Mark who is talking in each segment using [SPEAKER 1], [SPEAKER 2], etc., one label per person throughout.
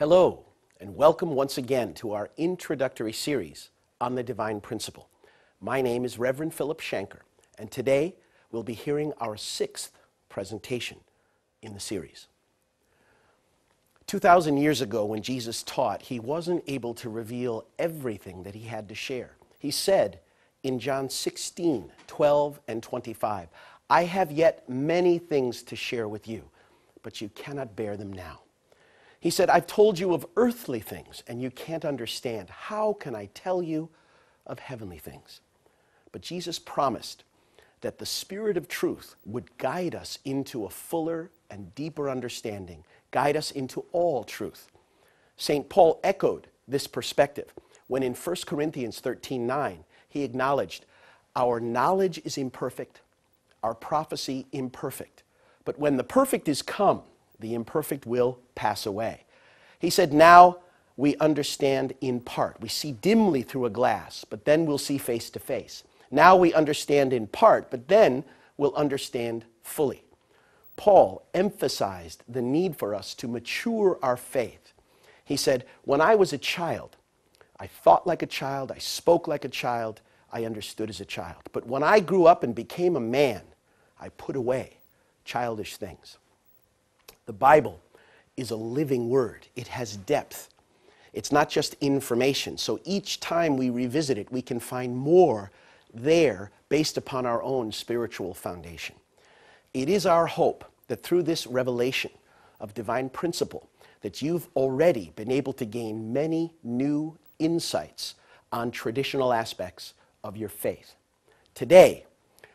[SPEAKER 1] Hello, and welcome once again to our introductory series on the divine principle. My name is Reverend Philip Schanker, and today we'll be hearing our sixth presentation in the series. 2,000 years ago, when Jesus taught, he wasn't able to reveal everything that he had to share. He said in John 16, 12, and 25, I have yet many things to share with you, but you cannot bear them now. He said, I've told you of earthly things, and you can't understand. How can I tell you of heavenly things? But Jesus promised that the Spirit of truth would guide us into a fuller and deeper understanding, guide us into all truth. St. Paul echoed this perspective when in 1 Corinthians 13 9, he acknowledged, Our knowledge is imperfect, our prophecy imperfect. But when the perfect is come, the imperfect will pass away. He said, Now we understand in part. We see dimly through a glass, but then we'll see face to face. Now we understand in part, but then we'll understand fully. Paul emphasized the need for us to mature our faith. He said, When I was a child, I thought like a child, I spoke like a child, I understood as a child. But when I grew up and became a man, I put away childish things. The Bible is a living word, it has depth. It's not just information. So each time we revisit it, we can find more there based upon our own spiritual foundation. It is our hope that through this revelation of divine principle, that you've already been able to gain many new insights on traditional aspects of your faith. Today,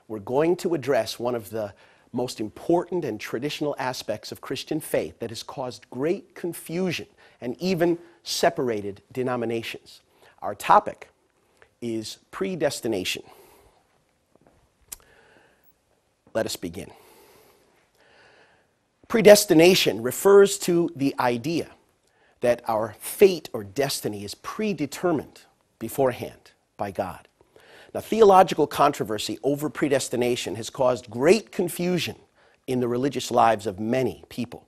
[SPEAKER 1] we're going to address one of the most important and traditional aspects of Christian faith that has caused great confusion and even separated denominations. Our topic is predestination. Let us begin. Predestination refers to the idea that our fate or destiny is predetermined beforehand by God. Now, theological controversy over predestination has caused great confusion in the religious lives of many people.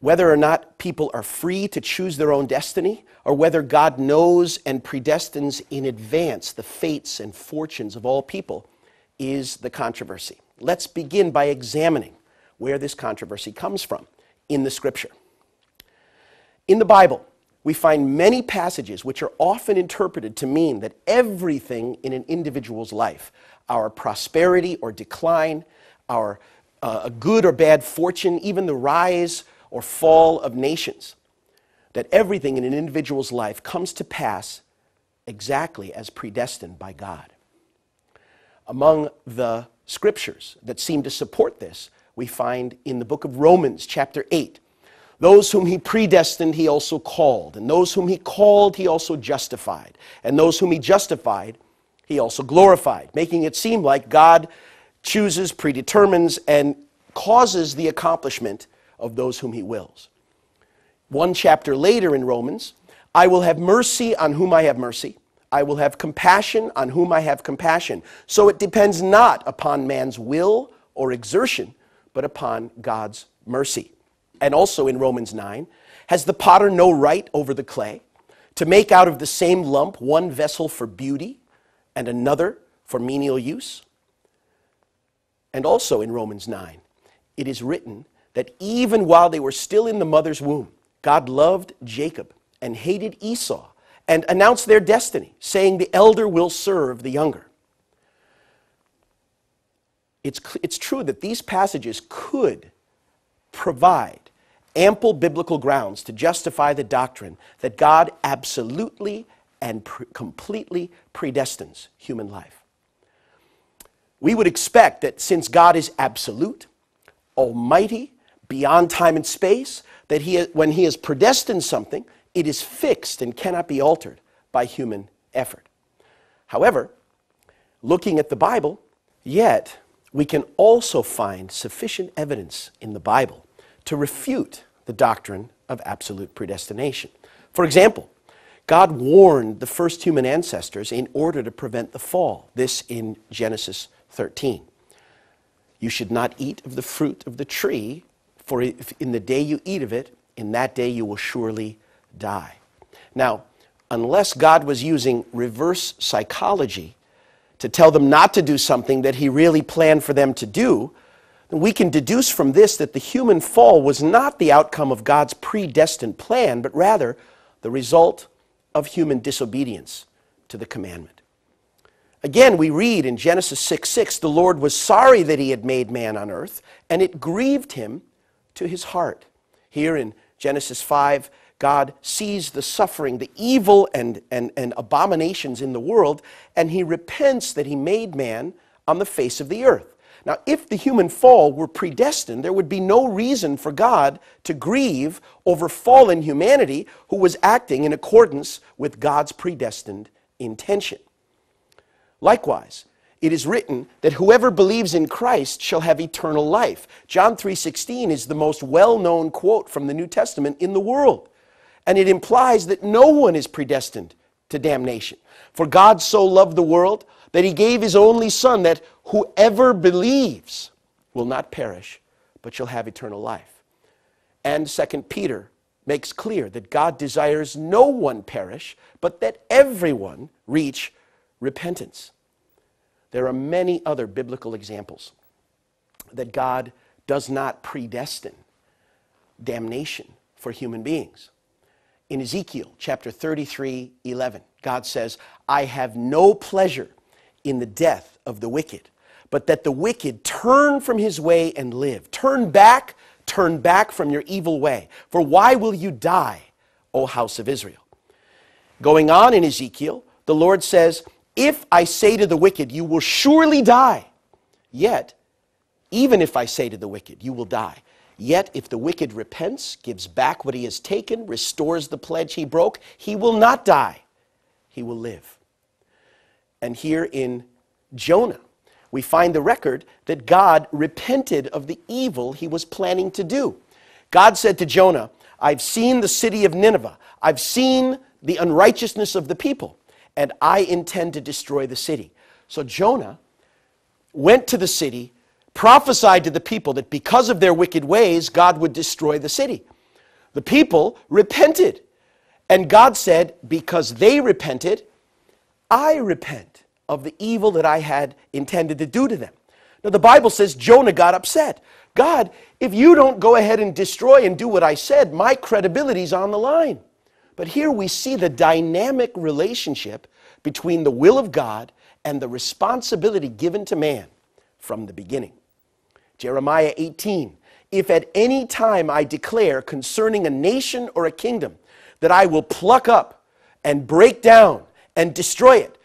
[SPEAKER 1] Whether or not people are free to choose their own destiny, or whether God knows and predestines in advance the fates and fortunes of all people, is the controversy. Let's begin by examining where this controversy comes from in the scripture. In the Bible, we find many passages which are often interpreted to mean that everything in an individual's life, our prosperity or decline, our uh, good or bad fortune, even the rise or fall of nations, that everything in an individual's life comes to pass exactly as predestined by God. Among the scriptures that seem to support this, we find in the book of Romans, chapter 8, those whom he predestined, he also called. And those whom he called, he also justified. And those whom he justified, he also glorified, making it seem like God chooses, predetermines, and causes the accomplishment of those whom he wills. One chapter later in Romans, I will have mercy on whom I have mercy. I will have compassion on whom I have compassion. So it depends not upon man's will or exertion, but upon God's mercy and also in Romans 9, has the potter no right over the clay to make out of the same lump one vessel for beauty and another for menial use? And also in Romans 9, it is written that even while they were still in the mother's womb, God loved Jacob and hated Esau and announced their destiny, saying, The elder will serve the younger. It's, it's true that these passages could provide ample biblical grounds to justify the doctrine that God absolutely and pre- completely predestines human life. We would expect that since God is absolute, almighty, beyond time and space, that he, when He has predestined something, it is fixed and cannot be altered by human effort. However, looking at the Bible, yet we can also find sufficient evidence in the Bible to refute the doctrine of absolute predestination. For example, God warned the first human ancestors in order to prevent the fall. This in Genesis 13. You should not eat of the fruit of the tree, for in the day you eat of it, In that day you will surely die. Now, unless God was using reverse psychology to tell them not to do something that He really planned for them to do, we can deduce from this that the human fall was not the outcome of God's predestined plan, but rather the result of human disobedience to the commandment. Again, we read in Genesis 6 6, the Lord was sorry that he had made man on earth, and it grieved him to his heart. Here in Genesis 5, God sees the suffering, the evil, and, and, and abominations in the world, and he repents that he made man on the face of the earth. Now, if the human fall were predestined, there would be no reason for God to grieve over fallen humanity who was acting in accordance with God's predestined intention. Likewise, it is written that whoever believes in Christ shall have eternal life. John 3:16 is the most well-known quote from the New Testament in the world. And it implies that no one is predestined to damnation. For God so loved the world that he gave his only son that whoever believes will not perish but shall have eternal life. And 2 Peter makes clear that God desires no one perish, but that everyone reach repentance. There are many other biblical examples that God does not predestine damnation for human beings. In Ezekiel chapter 33 11, God says, I have no pleasure in the death of the wicked, but that the wicked turn from his way and live. Turn back, turn back from your evil way. For why will you die, O house of Israel? Going on in Ezekiel, the Lord says, if I say to the wicked, You will surely die, yet, even if I say to the wicked, You will die, yet if the wicked repents, gives back what he has taken, restores the pledge he broke, he will not die, he will live. And here in Jonah, we find the record that God repented of the evil he was planning to do. God said to Jonah, I've seen the city of Nineveh, I've seen the unrighteousness of the people and I intend to destroy the city. So Jonah went to the city, prophesied to the people that because of their wicked ways, God would destroy the city. The people repented. And God said, Because they repented, I repent of the evil that I had intended to do to them. Now, the Bible says Jonah got upset. God, if you don't go ahead and destroy and do what I said, my credibility's on the line. But here we see the dynamic relationship between the will of God and the responsibility given to man from the beginning. Jeremiah 18 If at any time I declare concerning a nation or a kingdom that I will pluck up and break down and destroy it,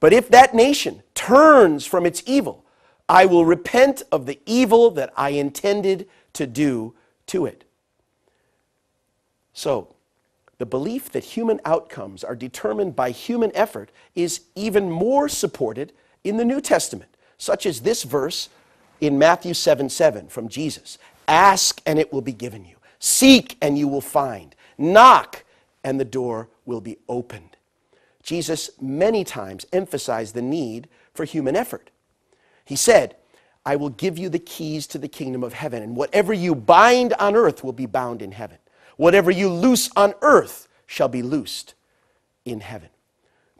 [SPEAKER 1] but if that nation turns from its evil, I will repent of the evil that I intended to do to it. So, the belief that human outcomes are determined by human effort is even more supported in the New Testament, such as this verse in Matthew 7 7 from Jesus Ask and it will be given you, seek and you will find, knock and the door will be opened. Jesus many times emphasized the need for human effort. He said, I will give you the keys to the kingdom of heaven, and whatever you bind on earth will be bound in heaven. Whatever you loose on earth shall be loosed in heaven.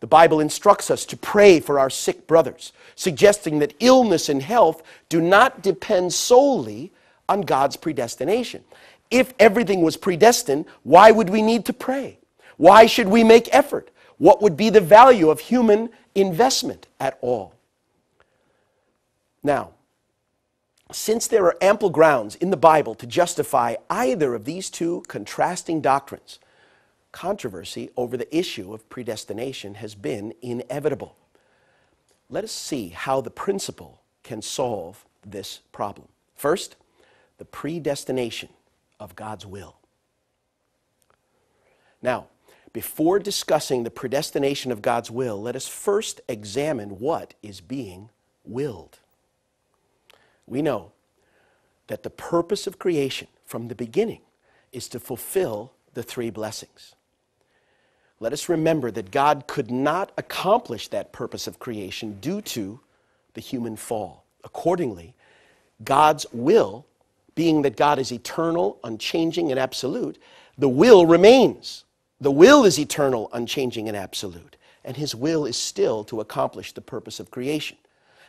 [SPEAKER 1] The Bible instructs us to pray for our sick brothers, suggesting that illness and health do not depend solely on God's predestination. If everything was predestined, why would we need to pray? Why should we make effort? What would be the value of human investment at all? Now, since there are ample grounds in the Bible to justify either of these two contrasting doctrines, controversy over the issue of predestination has been inevitable. Let us see how the principle can solve this problem. First, the predestination of God's will. Now, before discussing the predestination of God's will, let us first examine what is being willed we know that the purpose of creation from the beginning is to fulfill the three blessings. Let us remember that God could not accomplish that purpose of creation due to the human fall. Accordingly, God's will being that God is eternal, unchanging, and absolute, the will remains. The will is eternal, unchanging, and absolute. And his will is still to accomplish the purpose of creation.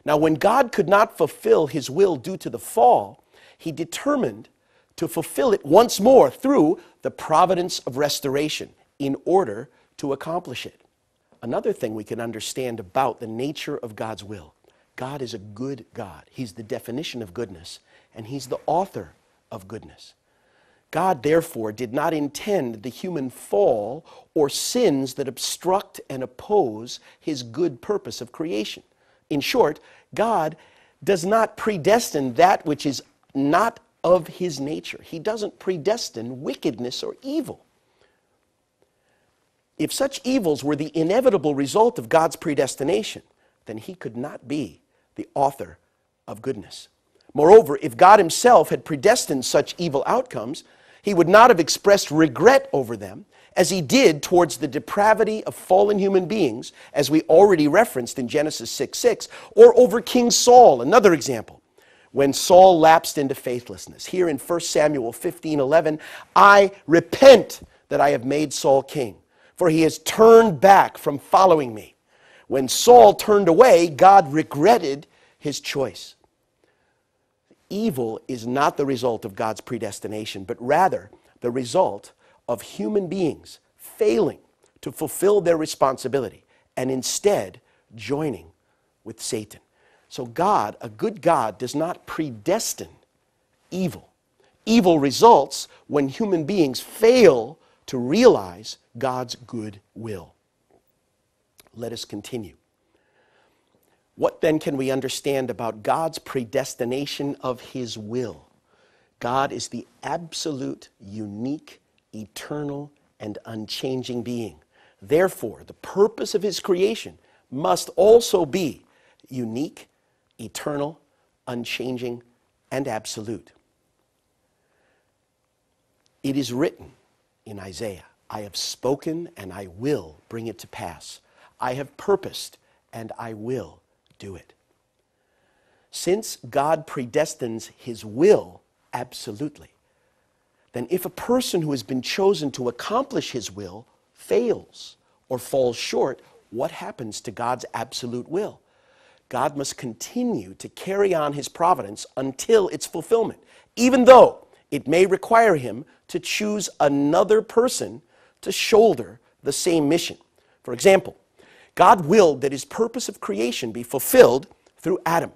[SPEAKER 1] Now, when God could not fulfill his will due to the fall, he determined to fulfill it once more through the providence of restoration in order to accomplish it. Another thing we can understand about the nature of God's will God is a good God. He's the definition of goodness, and He's the author of goodness. God, therefore, did not intend the human fall or sins that obstruct and oppose His good purpose of creation. In short, God does not predestine that which is not of His nature. He doesn't predestine wickedness or evil. If such evils were the inevitable result of God's predestination, then he could not be the author of goodness. Moreover, if God himself had predestined such evil outcomes, he would not have expressed regret over them as he did towards the depravity of fallen human beings, as we already referenced in Genesis 6 6, or over King Saul, another example, when Saul lapsed into faithlessness. Here in 1 Samuel 15 11, I repent that I have made Saul king for he has turned back from following me. When Saul turned away, God regretted his choice. Evil is not the result of God's predestination, but rather the result of human beings failing to fulfill their responsibility and instead joining with Satan. So, God, a good God, does not predestine evil. Evil results when human beings fail to realize God's good will. Let us continue. What then can we understand about God's predestination of His will? God is the absolute, unique, eternal, and unchanging being. Therefore, the purpose of His creation must also be unique, eternal, unchanging, and absolute. It is written in Isaiah I have spoken and I will bring it to pass. I have purposed and I will do it. Since God predestines his will absolutely, then if a person who has been chosen to accomplish his will fails or falls short, what happens to God's absolute will? God must continue to carry on his providence until its fulfillment, even though it may require him to choose another person to shoulder the same mission. For example, God willed that his purpose of creation be fulfilled through Adam.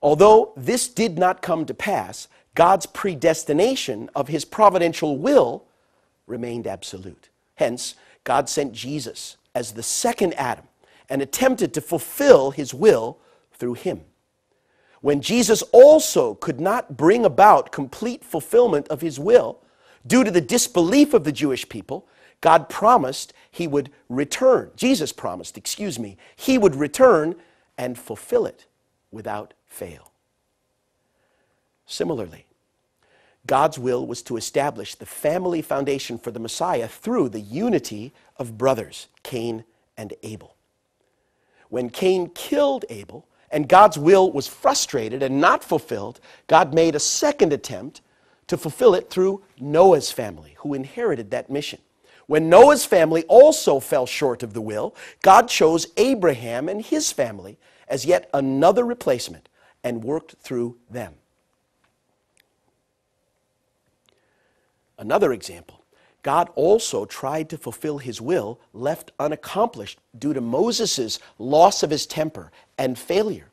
[SPEAKER 1] Although this did not come to pass, God's predestination of his providential will remained absolute. Hence, God sent Jesus as the second Adam and attempted to fulfill his will through him. When Jesus also could not bring about complete fulfillment of his will due to the disbelief of the Jewish people, God promised he would return. Jesus promised, excuse me, he would return and fulfill it without fail. Similarly, God's will was to establish the family foundation for the Messiah through the unity of brothers, Cain and Abel. When Cain killed Abel, and God's will was frustrated and not fulfilled, God made a second attempt to fulfill it through Noah's family, who inherited that mission. When Noah's family also fell short of the will, God chose Abraham and his family as yet another replacement and worked through them. Another example God also tried to fulfill his will left unaccomplished due to Moses' loss of his temper and failure.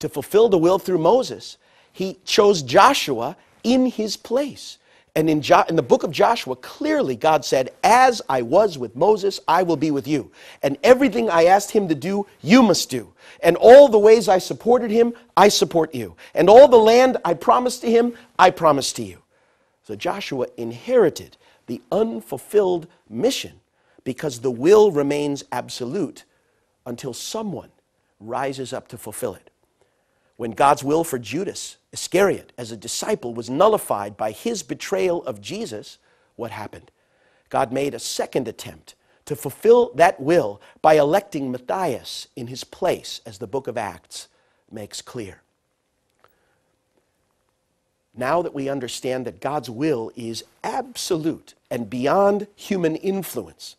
[SPEAKER 1] To fulfill the will through Moses, he chose Joshua in his place. And in, jo- in the book of Joshua, clearly God said, As I was with Moses, I will be with you. And everything I asked him to do, you must do. And all the ways I supported him, I support you. And all the land I promised to him, I promise to you. So Joshua inherited the unfulfilled mission because the will remains absolute until someone rises up to fulfill it. When God's will for Judas Iscariot as a disciple was nullified by his betrayal of Jesus, what happened? God made a second attempt to fulfill that will by electing Matthias in his place, as the book of Acts makes clear. now that we understand that God's will is absolute and beyond human influence,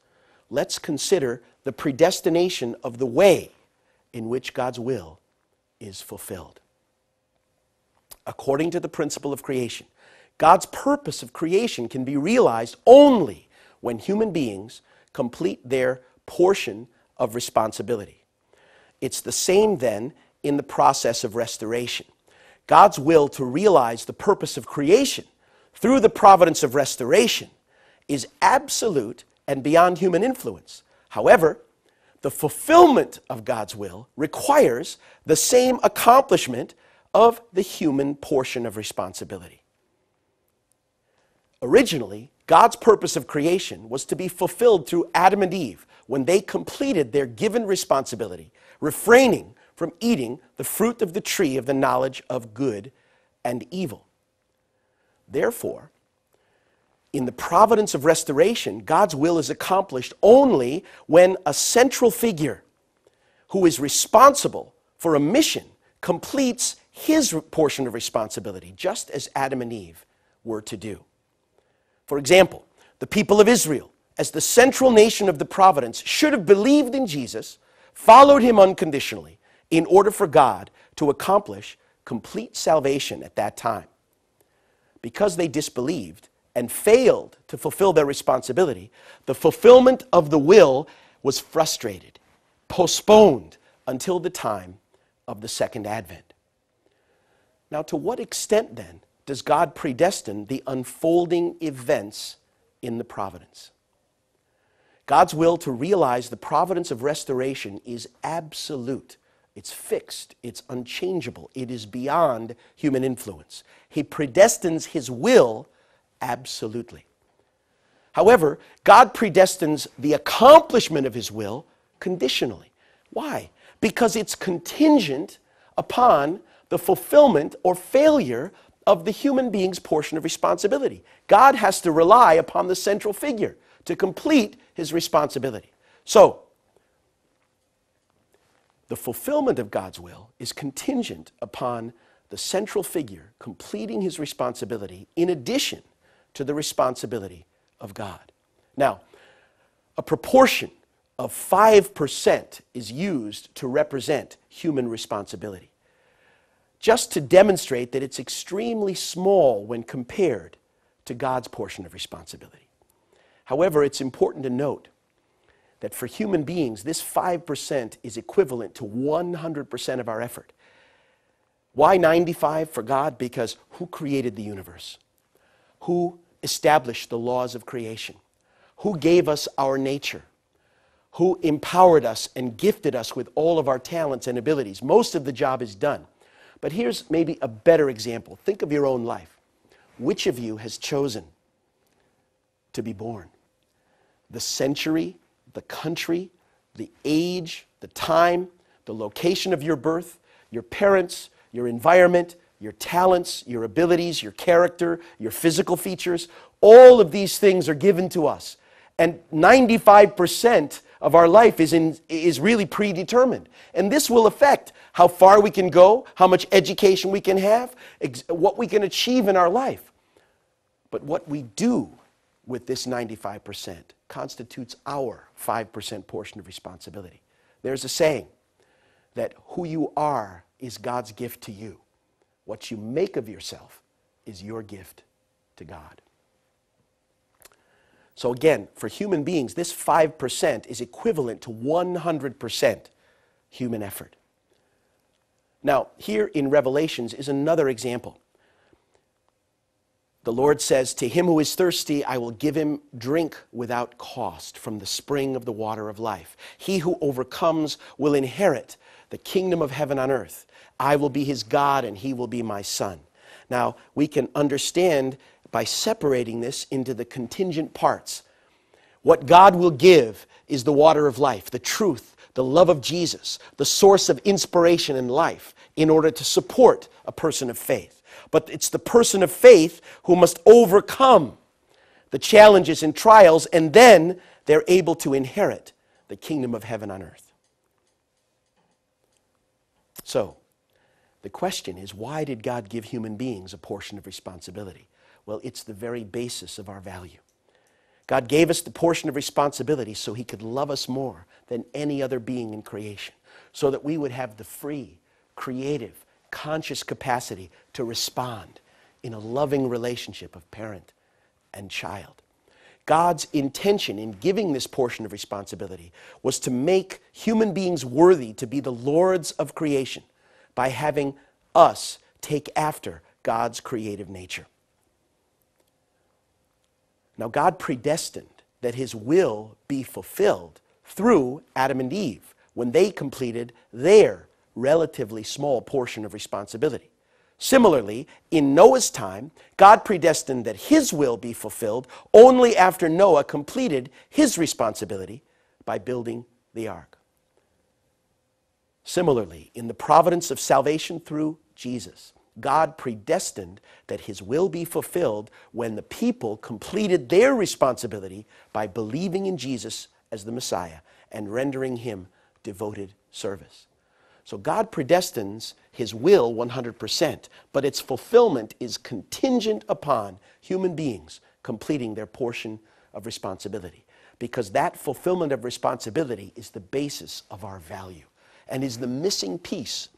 [SPEAKER 1] let's consider the predestination of the way in which God's will is fulfilled. According to the principle of creation, God's purpose of creation can be realized only when human beings complete their portion of responsibility. It's the same then in the process of restoration. God's will to realize the purpose of creation through the providence of restoration is absolute and beyond human influence. However, the fulfillment of God's will requires the same accomplishment of the human portion of responsibility. Originally, God's purpose of creation was to be fulfilled through Adam and Eve when they completed their given responsibility, refraining from eating the fruit of the tree of the knowledge of good and evil. Therefore, in the providence of restoration, God's will is accomplished only when a central figure who is responsible for a mission completes his portion of responsibility, just as Adam and Eve were to do. For example, the people of Israel, as the central nation of the providence, should have believed in Jesus, followed him unconditionally, in order for God to accomplish complete salvation at that time. Because they disbelieved and failed to fulfill their responsibility, the fulfillment of the will was frustrated, postponed until the time of the second advent. Now, to what extent then does God predestine the unfolding events in the providence? God's will to realize the providence of restoration is absolute it's fixed, it's unchangeable, it is beyond human influence. He predestines his will absolutely. However, God predestines the accomplishment of his will conditionally. Why? Because it's contingent upon the fulfillment or failure of the human being's portion of responsibility. God has to rely upon the central figure to complete his responsibility. So, the fulfillment of God's will is contingent upon the central figure completing his responsibility in addition to the responsibility of God. Now, a proportion of 5% is used to represent human responsibility, just to demonstrate that it's extremely small when compared to God's portion of responsibility. However, it's important to note that for human beings, this 5% is equivalent to 100% of our effort. Why 95 for God? Because who created the universe? Who established the laws of creation? Who gave us our nature? Who empowered us and gifted us with all of our talents and abilities? Most of the job is done. But here's maybe a better example. Think of your own life. Which of you has chosen to be born? The century the country, the age, the time, the location of your birth, your parents, your environment, your talents, your abilities, your character, your physical features. All of these things are given to us. And 95% of our life is, in, is really predetermined. And this will affect how far we can go, how much education we can have, ex- what we can achieve in our life. But what we do with this 95% constitutes our 5% portion of responsibility. There's a saying that who you are is God's gift to you. What you make of yourself is your gift to God. So, again, for human beings, this 5% is equivalent to 100% human effort. Now, here in Revelations is another example. The Lord says, To him who is thirsty, I will give him drink without cost from the spring of the water of life. He who overcomes will inherit the kingdom of heaven on earth. I will be his God, and he will be my son. Now, we can understand by separating this into the contingent parts. What God will give is the water of life, the truth, the love of Jesus, the source of inspiration and life in order to support a person of faith. But it's the person of faith who must overcome the challenges and trials, and then they're able to inherit the kingdom of heaven on earth. So, The question is why did God give human beings a portion of responsibility? Well, it's the very basis of our value. God gave us the portion of responsibility so He could love us more than any other being in creation, so that we would have the free, creative, conscious capacity to respond in a loving relationship of parent and child. God's intention in giving this portion of responsibility was to make human beings worthy to be the lords of creation by having us take after God's creative nature. Now, God predestined that his will be fulfilled through Adam and Eve when they completed their relatively small portion of responsibility. Similarly, in Noah's time, God predestined that his will be fulfilled only after Noah completed his responsibility by building the ark. Similarly, in the providence of salvation through Jesus, God predestined that his will be fulfilled when the people completed their responsibility by believing in Jesus as the Messiah and rendering him devoted service. So God predestines his will 100%, but its fulfillment is contingent upon human beings completing their portion of responsibility. Because that fulfillment of responsibility is the basis of our value and is the missing piece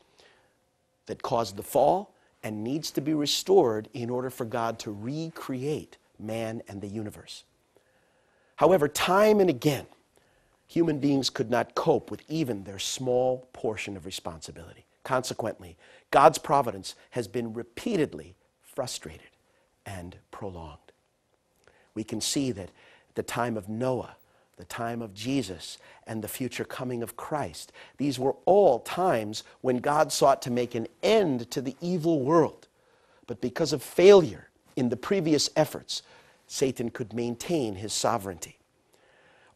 [SPEAKER 1] that caused the fall and needs to be restored in order for God to recreate man and the universe. However, time and again, human beings could not cope with even their small portion of responsibility. Consequently, God's providence has been repeatedly frustrated and prolonged. We can see that at the time of Noah, the time of Jesus, and the future coming of Christ, these were all times when God sought to make an end to the evil world. But because of failure in the previous efforts, Satan could maintain his sovereignty.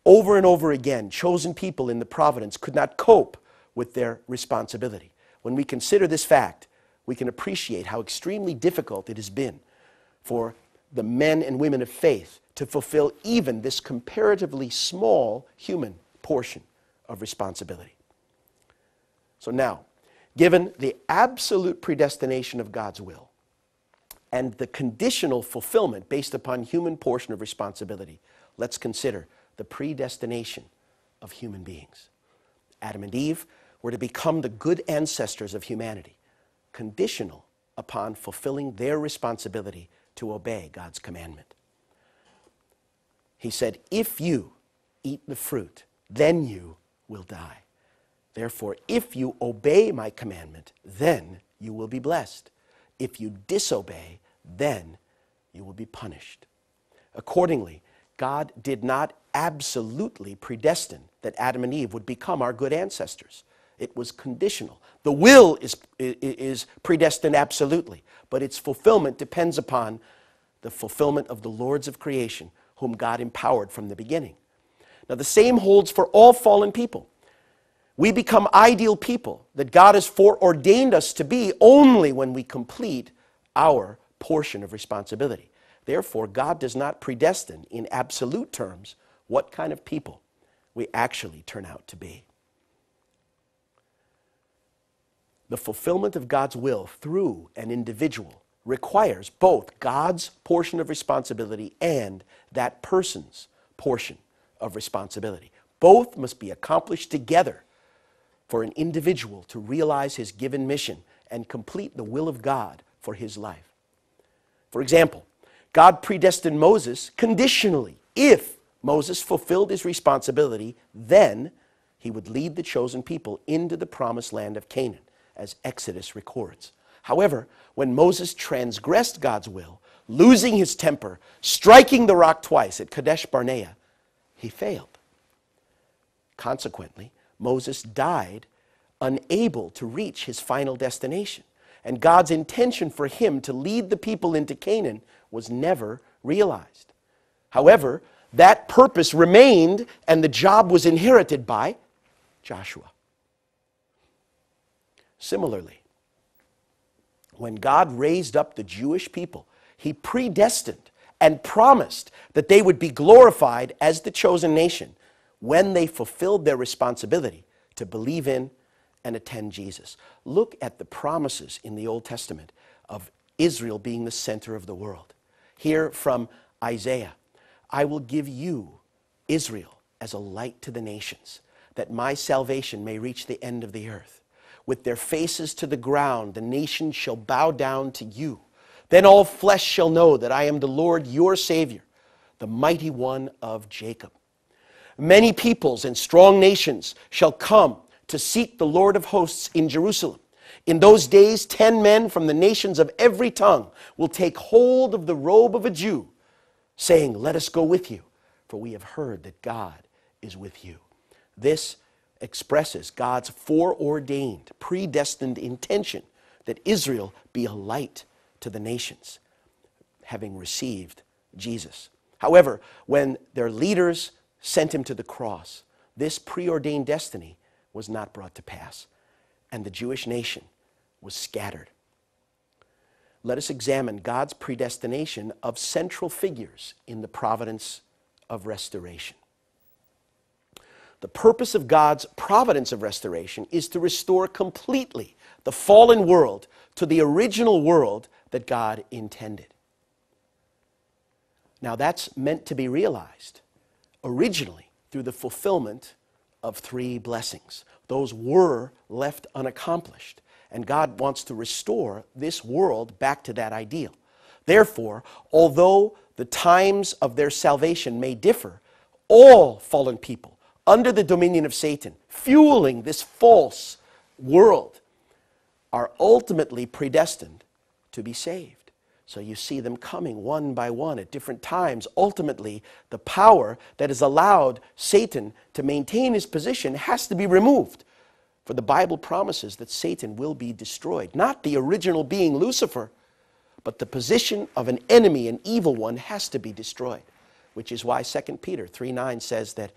[SPEAKER 1] Over and over again, chosen people in the providence could not cope with their responsibility. When we consider this fact, we can appreciate how extremely difficult it has been for the men and women of faith to fulfill even this comparatively small human portion of responsibility. So now, given the absolute predestination of God's will and the conditional fulfillment based upon human portion of responsibility, let's consider the predestination of human beings. Adam and Eve were to become the good ancestors of humanity, conditional upon fulfilling their responsibility to obey God's commandment. He said, If you eat the fruit, then you will die. Therefore, if you obey my commandment, then you will be blessed. If you disobey, then you will be punished. Accordingly, God did not absolutely predestine that Adam and Eve would become our good ancestors. It was conditional. The will is, is predestined absolutely, but its fulfillment depends upon the fulfillment of the Lords of creation, whom God empowered from the beginning. Now, the same holds for all fallen people. We become ideal people that God has foreordained us to be only when we complete our portion of responsibility. Therefore, God does not predestine in absolute terms what kind of people we actually turn out to be. The fulfillment of God's will through an individual requires both God's portion of responsibility and that person's portion of responsibility. Both must be accomplished together for an individual to realize his given mission and complete the will of God for his life. For example, God predestined Moses conditionally. If Moses fulfilled his responsibility, then he would lead the chosen people into the promised land of Canaan, as Exodus records. However, when Moses transgressed God's will, losing his temper, striking the rock twice at Kadesh Barnea, he failed. Consequently, Moses died unable to reach his final destination. And God's intention for him to lead the people into Canaan was never realized. However, that purpose remained and the job was inherited by Joshua. Similarly, when God raised up the Jewish people, he predestined and promised that they would be glorified as the chosen nation when they fulfilled their responsibility to believe in and attend Jesus. Look at the promises in the Old Testament of Israel being the center of the world. Here from Isaiah I will give you, Israel, as a light to the nations, that my salvation may reach the end of the earth. With their faces to the ground, the nations shall bow down to you. Then all flesh shall know that I am the Lord your Savior, the mighty one of Jacob. Many peoples and strong nations shall come to seek the Lord of hosts in Jerusalem. In those days, ten men from the nations of every tongue will take hold of the robe of a Jew, saying, Let us go with you, for we have heard that God is with you. This expresses God's foreordained, predestined intention that Israel be a light to the nations, having received Jesus. However, when their leaders sent him to the cross, this preordained destiny was not brought to pass, and the Jewish nation was scattered. Let us examine God's predestination of central figures in the providence of restoration. The purpose of God's providence of restoration is to restore completely the fallen world to the original world that God intended. Now, that's meant to be realized originally through the fulfillment of three blessings. Those were left unaccomplished, and God wants to restore this world back to that ideal. Therefore, although the times of their salvation may differ, all fallen people under the dominion of Satan, fueling this false world, are ultimately predestined to be saved. So you see them coming one by one at different times. Ultimately, the power that has allowed Satan to maintain his position has to be removed. For the Bible promises that Satan will be destroyed. Not the original being Lucifer, but the position of an enemy, an evil one, has to be destroyed. Which is why 2 Peter 3 9 says that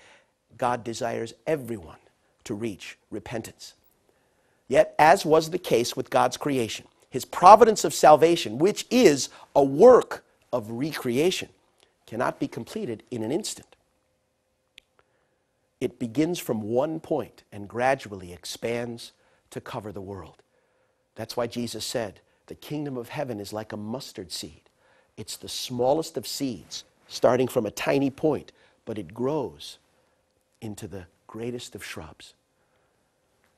[SPEAKER 1] God desires everyone to reach repentance. Yet, as was the case with God's creation, his providence of salvation, which is a work of recreation, cannot be completed in an instant. It begins from one point and gradually expands to cover the world. That's why Jesus said, The kingdom of heaven is like a mustard seed. It's the smallest of seeds, starting from a tiny point, but it grows into the greatest of shrubs.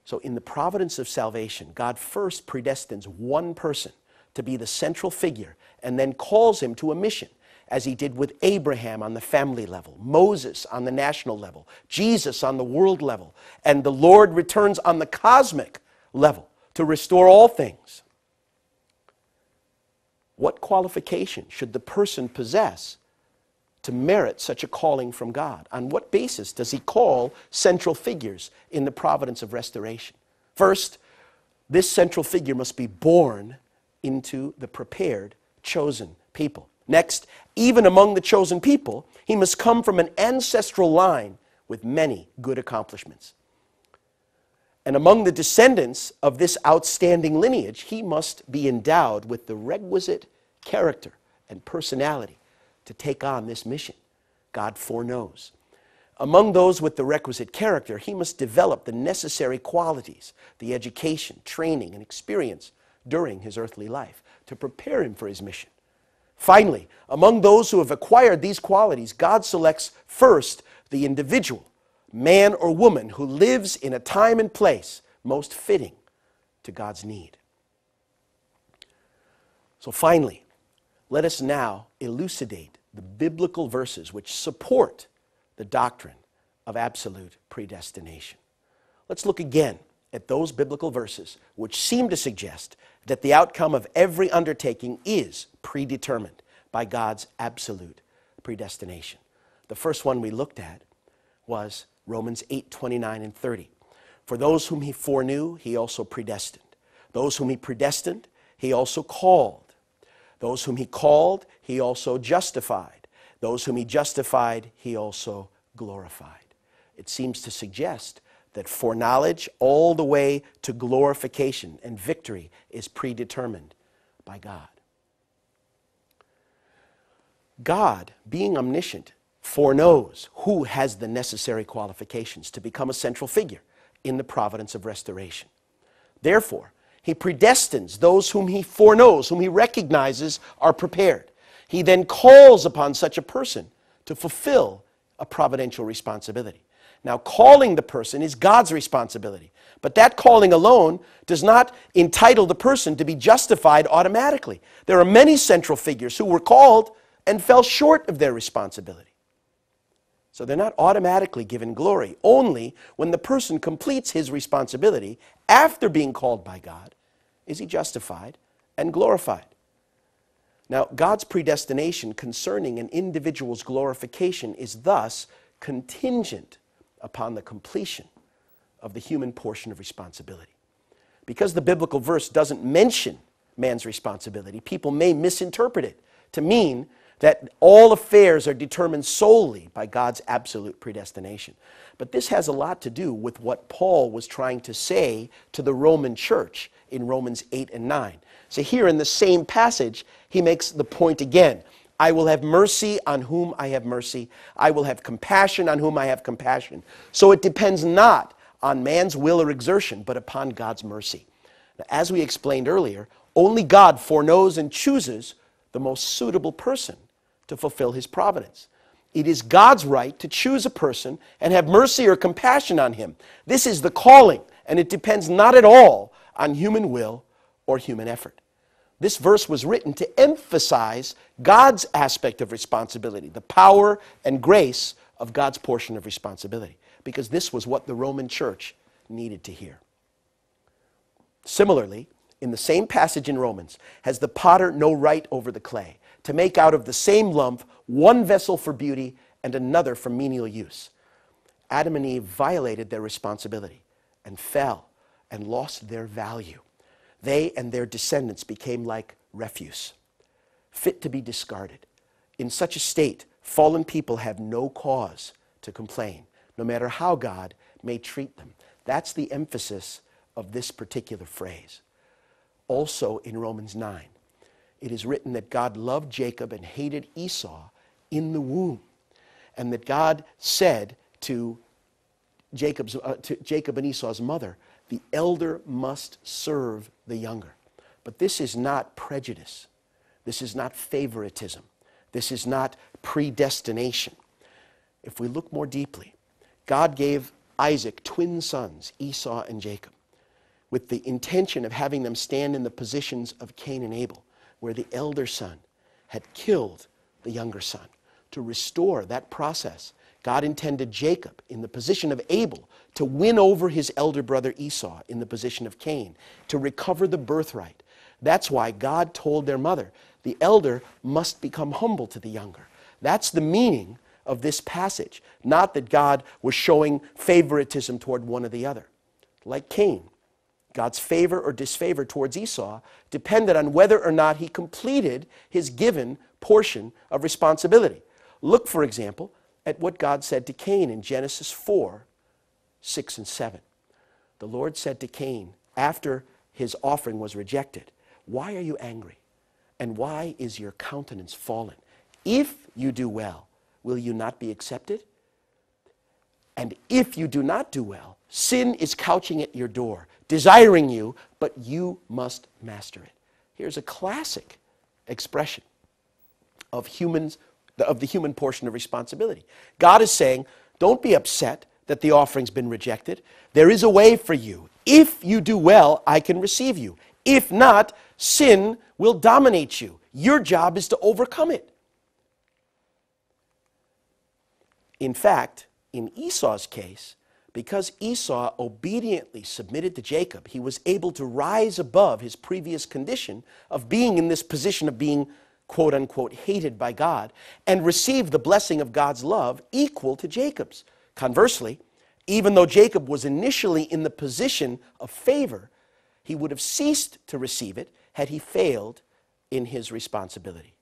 [SPEAKER 1] So, in the providence of salvation, God first predestines one person to be the central figure and then calls him to a mission, as he did with Abraham on the family level, Moses on the national level, Jesus on the world level, and the Lord returns on the cosmic level to restore all things. What qualification should the person possess to merit such a calling from God? On what basis does he call central figures in the providence of restoration? First, this central figure must be born into the prepared, chosen people. Next, even among the chosen people, he must come from an ancestral line with many good accomplishments. And among the descendants of this outstanding lineage, he must be endowed with the requisite character and personality to take on this mission. God foreknows. Among those with the requisite character, he must develop the necessary qualities, the education, training, and experience during his earthly life to prepare him for his mission. Finally, among those who have acquired these qualities, God selects first the individual, man or woman, who lives in a time and place most fitting to God's need. So, finally, let us now elucidate the biblical verses which support the doctrine of absolute predestination. Let's look again at those biblical verses which seem to suggest that the outcome of every undertaking is predetermined by God's absolute predestination. The first one we looked at was Romans 8 29 and 30. For those whom he foreknew, he also predestined. Those whom he predestined, he also called. Those whom he called, he also justified. Those whom he justified, he also glorified. It seems to suggest that foreknowledge all the way to glorification and victory is predetermined by God. God, being omniscient, foreknows who has the necessary qualifications to become a central figure in the providence of restoration. Therefore, he predestines those whom he foreknows, whom he recognizes are prepared. He then calls upon such a person to fulfill a providential responsibility. Now, calling the person is God's responsibility, but that calling alone does not entitle the person to be justified automatically. There are many central figures who were called and fell short of their responsibility. So they're not automatically given glory, only when the person completes his responsibility after being called by God is he justified and glorified. Now, God's predestination concerning an individual's glorification is thus contingent upon the completion of the human portion of responsibility. Because the biblical verse doesn't mention man's responsibility, people may misinterpret it to mean that all affairs are determined solely by God's absolute predestination. But this has a lot to do with what Paul was trying to say to the Roman church in Romans 8 and 9. So here in the same passage, he makes the point again. I will have mercy on whom I have mercy. I will have compassion on whom I have compassion. So it depends not on man's will or exertion, but upon God's mercy. Now, as we explained earlier, only God foreknows and chooses the most suitable person to fulfill his providence. It is God's right to choose a person and have mercy or compassion on him. This is the calling, and it depends not at all on human will or human effort. This verse was written to emphasize God's aspect of responsibility, the power and grace of God's portion of responsibility, because this was what the Roman church needed to hear. Similarly, in the same passage in Romans, has the potter no right over the clay? To make out of the same lump one vessel for beauty and another for menial use. Adam and Eve violated their responsibility and fell and lost their value. They and their descendants became like refuse, fit to be discarded. In such a state, fallen people have no cause to complain, no matter how God may treat them. That's the emphasis of this particular phrase. Also in Romans 9, it is written that God loved Jacob and hated Esau in the womb. And that God said to, Jacob's, uh, to Jacob and Esau's mother, the elder must serve the younger. But this is not prejudice. This is not favoritism. This is not predestination. If we look more deeply, God gave Isaac twin sons, Esau and Jacob, with the intention of having them stand in the positions of Cain and Abel where the elder son had killed the younger son. To restore that process, God intended Jacob in the position of Abel to win over his elder brother Esau in the position of Cain, to recover the birthright. That's why God told their mother, the elder must become humble to the younger. That's the meaning of this passage. Not that God was showing favoritism toward one or the other. Like Cain, God's favor or disfavor towards Esau depended on whether or not he completed his given portion of responsibility. Look, for example, at what God said to Cain in Genesis 4 6 and 7. The Lord said to Cain, after his offering was rejected, Why are you angry? And why is your countenance fallen? If you do well, will you not be accepted? And if you do not do well, sin is couching at your door desiring you, but you must master it. Here's a classic expression of humans of the human portion of responsibility. God is saying, don't be upset that the offering's been rejected. There is a way for you. If you do well, I can receive you. If not, sin will dominate you. Your job is to overcome it. In fact, in Esau's case, because Esau obediently submitted to Jacob, he was able to rise above his previous condition of being in this position of being quote unquote hated by God and receive the blessing of God's love equal to Jacob's. Conversely, even though Jacob was initially in the position of favor, he would have ceased to receive it had he failed in his responsibility.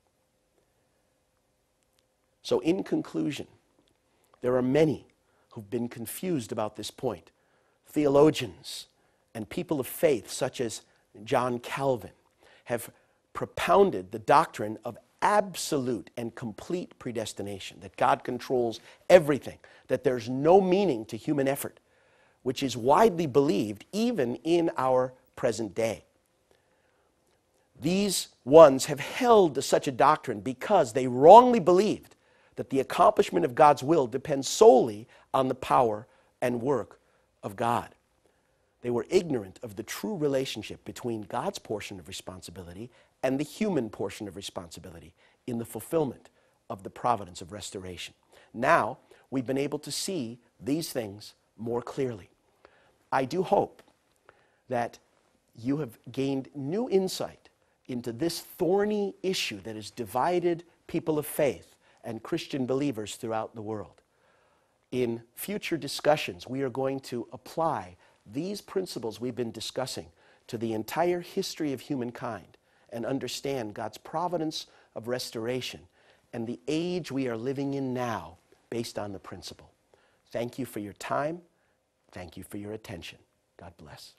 [SPEAKER 1] So, in conclusion, there are many who've been confused about this point. Theologians and people of faith, such as John Calvin, have propounded the doctrine of absolute and complete predestination, that God controls everything, that there's no meaning to human effort. which is widely believed even in our present day. These ones have held to such a doctrine because they wrongly believed that the accomplishment of God's will depends solely on the power and work of God. They were ignorant of the true relationship between God's portion of responsibility and the human portion of responsibility in the fulfillment of the providence of restoration. Now, we've been able to see these things more clearly. I do hope that you have gained new insight into this thorny issue that has divided people of faith and Christian believers throughout the world. In future discussions, we are going to apply these principles we've been discussing to the entire history of humankind and understand God's providence of restoration and the age we are living in now based on the principle. Thank you for your time. Thank you for your attention. God bless.